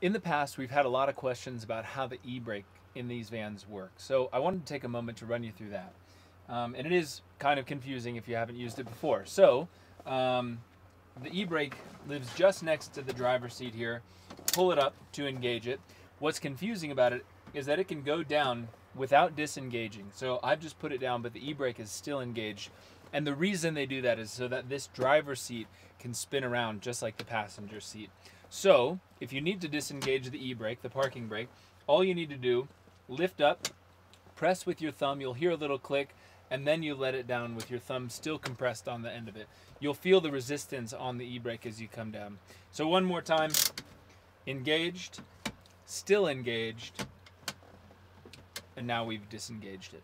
in the past, we've had a lot of questions about how the e-brake in these vans work. So I wanted to take a moment to run you through that. Um, and it is kind of confusing if you haven't used it before. So um, the e-brake lives just next to the driver's seat here. Pull it up to engage it. What's confusing about it is that it can go down without disengaging. So I've just put it down, but the e-brake is still engaged. And the reason they do that is so that this driver's seat can spin around just like the passenger seat. So if you need to disengage the e-brake, the parking brake, all you need to do, lift up, press with your thumb, you'll hear a little click, and then you let it down with your thumb still compressed on the end of it. You'll feel the resistance on the e-brake as you come down. So one more time, engaged, still engaged, and now we've disengaged it.